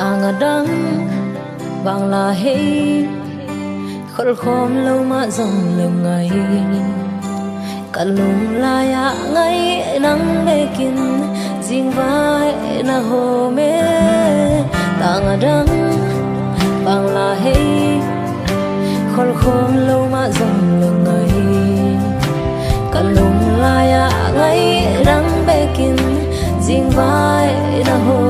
tanga đắng, vàng là hết khol khom lâu mà dòng lâu ngày. Kalung la ya ngay nắng bê kín riêng vai na mê. Ta tanga đắng, vàng là hết khol khom lâu mà dòng lâu ngày. Kalung la ya ngay nắng bê kín riêng vai na hồ